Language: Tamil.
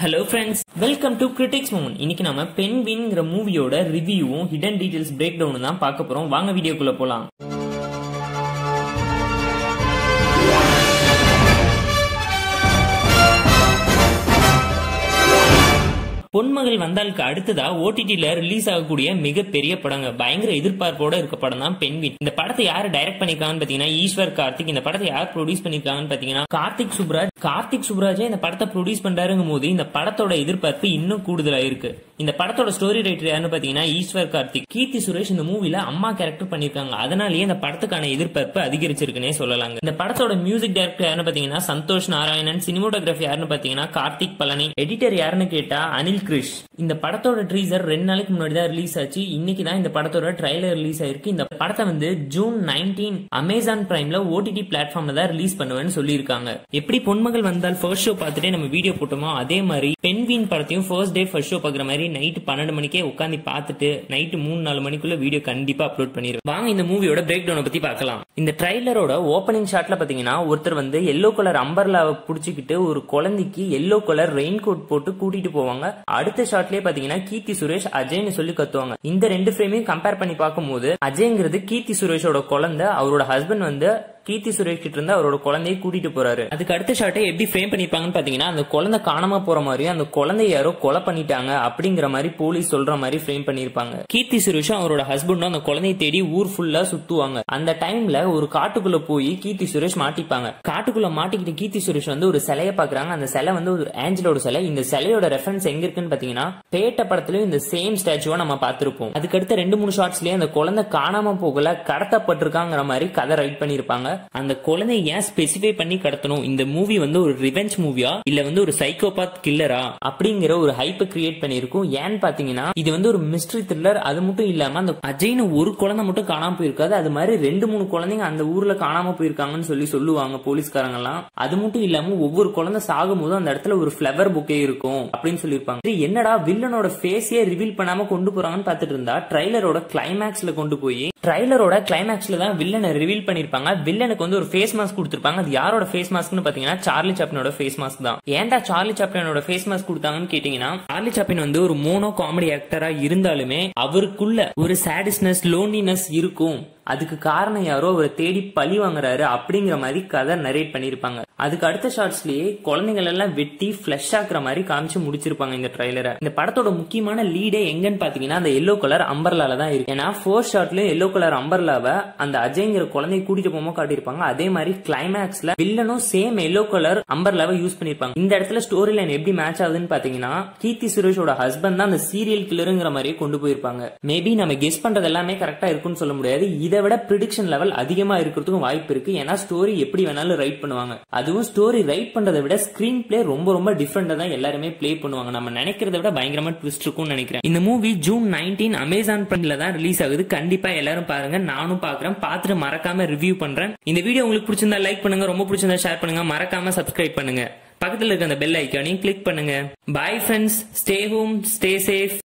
Hello friends welcome to critics moment இன்னைக்கு நம்ம பென்வின்ங்கிற மூவியோட ரிவ்யூவும் ஹிடன் டீடைல்ஸ் பிரேக் டவுன் தான் பார்க்க போறோம். வாங்க வீடியோக்குள்ள போலாம். பொன்மகள் வந்தாலுக்கு அடுத்ததா ஓடிடில ரிலீஸ் ஆகக்கூடிய மிகப்பெரிய படங்க. பயங்கர எதிர்பார்ப்போட இருக்க படம் தான் பெண்வின் இந்த படத்தை யார் டைரக்ட் பண்ணிருக்காங்கன்னு பாத்தீங்கன்னா ஈஸ்வர் கார்த்திக். இந்த படத்தை யார் ப்ரொடியூஸ் பண்ணிருக்காங்கன்னு பாத்தீங்கன்னா கார்த்திக் சுப்ராஜ் கார்த்திக் சுப்ராஜே இந்த படத்தை ப்ரொடியூஸ் பண்றாருங்கும் போது இந்த படத்தோட எதிர்பார்ப்பு இன்னும் கூடுதலா இருக்கு இந்த படத்தோட ஸ்டோரி ரைட்டர் யாருன்னு பாத்தீங்கன்னா ஈஸ்வர் கார்த்திக். கீர்த்தி சுரேஷ் இந்த மூவில அம்மா கேரக்டர் பண்ணிருக்காங்க அதனாலேயே இந்த படத்துக்கான எதிர்பார்ப்பு அதிகரிச்சிருக்குன்னே சொல்லலாங்க. இந்த படத்தோட மியூசிக் டைரக்டர் யாருன்னு பாத்தீங்கன்னா சந்தோஷ் நாராயணன். சினிமோட்டோகிராஃபி யாருன்னு பாத்தீங்கன்னா கார்த்திக் பழனி. எடிட்டர் யாருன்னு கேட்டா அனில் கிரிஷ். இந்த படத்தோட ட்ரீசர் ரெண்டு நாளைக்கு முன்னாடி தான் ரிலீஸ் ஆச்சு. இன்னைக்கு தான் இந்த படத்தோட ட்ரைலர் ரிலீஸ் ஆயிருக்கு. இந்த படத்தை வந்து ஜூன் நைன்டீன் அமேசான் பிரைம்ல ஓடிடி பிளாட்ஃபார்ம்ல தான் ரிலீஸ் பண்ணுவேன்னு சொல்லியிருக்காங்க. எப்படி மருமகள் வந்தால் ஃபர்ஸ்ட் ஷோ பார்த்துட்டு நம்ம வீடியோ போட்டோமோ? அதே மாதிரி பென்வின் படத்தையும் ஃபர்ஸ்ட் டே ஃபர்ஸ்ட் ஷோ பார்க்குற மாதிரி நைட் பன்னெண்டு மணிக்கே உட்காந்து பார்த்துட்டு நைட்டு மூணு நாலு மணிக்குள்ள வீடியோ கண்டிப்பா அப்லோட் பண்ணிடுவோம் வாங்க இந்த மூவியோட பிரேக் டவுனை பத்தி பார்க்கலாம். இந்த ட்ரைலரோட ஓப்பனிங் ஷாட்ல பாத்தீங்கன்னா ஒருத்தர் வந்து எல்லோ கலர் அம்பர்லாவை புடிச்சுக்கிட்டு ஒரு குழந்தைக்கு எல்லோ கலர் ரெயின் கோட் போட்டு கூட்டிட்டு போவாங்க. அடுத்த ஷாட்லயே பாத்தீங்கன்னா கீர்த்தி சுரேஷ் அஜய்னு சொல்லி கத்துவாங்க. இந்த ரெண்டு ஃப்ரேமையும் கம்பேர் பண்ணி பார்க்கும்போது அஜய்ங்கிறது கீர்த்தி சுரேஷோட குழந்தை அவரோட ஹஸ்பண்ட் வந்து கீர்த்தி சுரேஷ் கிட்ட இருந்து அவரோட குழந்தைய கூட்டிட்டு போறாரு. அதுக்கு அடுத்த ஷாட்டை எப்படி ஃப்ரேம் பண்ணிருப்பாங்கன்னு பாத்தீங்கன்னா அந்த குழந்தை காணாம போற மாதிரியும் அந்த குழந்தைய யாரோ கொலை பண்ணிட்டாங்க அப்படிங்கிற மாதிரி போலீஸ் சொல்ற மாதிரி ஃப்ரேம் பண்ணிருப்பாங்க. கீர்த்தி சுரேஷும் அவரோட ஹஸ்பண்டும் அந்த குழந்தைய தேடி ஊர் ஃபுல்லா சுத்துவாங்க. அந்த டைம்ல ஒரு காட்டுக்குள்ள போய் கீர்த்தி சுரேஷ் மாட்டிப்பாங்க. காட்டுக்குள்ள மாட்டிக்கிட்டு கீர்த்தி சுரேஷ் வந்து ஒரு சிலையை பாக்குறாங்க. அந்த சிலை வந்து ஒரு ஆஞ்சலோட சிலை. இந்த சிலையோட ரெஃபரன்ஸ் எங்க இருக்குன்னு பாத்தீங்கன்னா பேட்ட படத்துலயும் இந்த சேம் ஸ்டாச்சுவா நம்ம பார்த்திருப்போம் அதுக்கடுத்த ரெண்டு மூணு ஷார்ட்ஸ்லயே அந்த குழந்தை காணாம போகல கடத்தப்பட்டிருக்காங்கிற மாதிரி கதை ரைட் பண்ணிருப்பாங்க. அந்த குழந்தைய ஏன் ஸ்பெசிஃபை பண்ணி கடத்தணும்? இந்த மூவி வந்து ஒரு ரிவெஞ்ச் மூவியா இல்ல வந்து ஒரு சைக்கோபாத் கில்லரா அப்படிங்கிற ஒரு ஹைப்பை கிரியேட் பண்ணிருக்கும் ஏன்னு பாத்தீங்கன்னா இது வந்து ஒரு மிஸ்ட்ரி த்ரில்லர் அது மட்டும் இல்லாம அந்த அஜய்னு ஒரு குழந்தை மட்டும் காணாம போயிருக்காது. அது மாதிரி ரெண்டு மூணு குழந்தைங்க அந்த ஊர்ல காணாம போயிருக்காங்கன்னு சொல்லி சொல்லுவாங்க போலீஸ்காரங்க எல்லாம் அது மட்டும் இல்லாம ஒவ்வொரு குழந்தை சாகும் போது அந்த இடத்துல ஒரு பிளவர் புக்கே இருக்கும் அப்படின்னு சொல்லியிருப்பாங்க. என்னடா வில்லனோட ஃபேஸே ரிவீல் பண்ணாம கொண்டு போறாங்கன்னு பாத்துட்டு இருந்தா ட்ரைலரோட கிளைமேக்ஸ்ல கொண்டு போய் ட்ரைலரோட கிளைமேக்ஸ்ல தான் வில்லனை ரிவீல் பண்ணிருப்பாங்க. வில்லனுக்கு வந்து ஒரு ஃபேஸ் மாஸ்க் கொடுத்துருப்பாங்க. அது யாரோட ஃபேஸ் மாஸ்க்னு பாத்தீங்கன்னா சார்லி சாப்ளினோட ஃபேஸ் மாஸ்க் தான். ஏன்டா சார்லி சாப்ளினோட ஃபேஸ் மாஸ்க் கொடுத்தாங்கன்னு கேட்டீங்கன்னா சார்லி சாப்ளின் வந்து ஒரு மோனோ காமெடி ஆக்டரா இருந்தாலுமே அவருக்குள்ள ஒரு சாடிஸ்னஸ் லோன்லினஸ் இருக்கும். அதுக்கு காரணம் யாரோ அவரை தேடி பழி வாங்குறாரு அப்படிங்கிற மாதிரி கதை நரேட் பண்ணிருப்பாங்க அதுக்கு அடுத்த ஷார்ட்ஸ்லயே குழந்தைகள் எல்லாம் வெட்டி ஃபிளஷ் ஆக்குற மாதிரி காமிச்சு முடிச்சிருப்பாங்க இந்த ட்ரைலரை இந்த படத்தோட முக்கியமான லீடே எங்கன்னு பாத்தீங்கன்னா அந்த எல்லோ கலர் அம்பர்லால தான் இருக்கு. ஏன்னா ஃபோர் ஷார்ட்லயும் எல்லோ கலர் அம்பர்லாவை அந்த அஜய்ங்கிற குழந்தைய கூட்டிட்டு போமோ காட்டியிருப்பாங்க. அதே மாதிரி கிளைமேக்ஸ்ல வில்லனும் சேம் எல்லோ கலர் அம்பர்லாவை யூஸ் பண்ணிருப்பாங்க இந்த இடத்துல ஸ்டோரி லைன் எப்படி மேட்ச் ஆகுதுன்னு பாத்தீங்கன்னா கீர்த்தி சுரேஷோட ஹஸ்பண்ட் தான் அந்த சீரியல் கில்லருங்கிற மாதிரியே கொண்டு போயிருப்பாங்க. மேபி நம்ம கெஸ் பண்றது எல்லாமே கரெக்டா இருக்குன்னு சொல்ல முடியாது. இதை விட ப்ரிடிக்ஷன் லெவல் அதிகமா இருக்கிறதுக்கும் வாய்ப்பு இருக்கு. ஏன்னா ஸ்டோரி எப்படி வேணாலும் ரைட் பண்ணுவாங்க. அதுவும் ஸ்டோரி ரைட் பண்றதை விட ஸ்கிரீன் பிளே ரொம்ப ரொம்ப டிஃப்ரெண்டாக தான் எல்லாருமே பிளே பண்ணுவாங்க. நம்ம நினைக்கிறத விட பயங்கரமா ட்விஸ்ட் இருக்கும்னு நினைக்கிறேன். இந்த மூவி ஜூன் நைன்டீன் அமேசான் பிரைம்ல தான் ரிலீஸ் ஆகுது. கண்டிப்பா எல்லாரும் பாருங்க. நானும் பாக்குறேன். பார்த்துட்டு மறக்காம ரிவ்யூ பண்றேன். இந்த வீடியோ உங்களுக்கு பிடிச்சிருந்தா லைக் பண்ணுங்க. ரொம்ப பிடிச்சிருந்தா ஷேர் பண்ணுங்க. மறக்காம சப்ஸ்கிரைப் பண்ணுங்க. பக்கத்துல இருக்க அந்த பெல் ஐக்கானையும் கிளிக் பண்ணுங்க. Bye friends stay home stay safe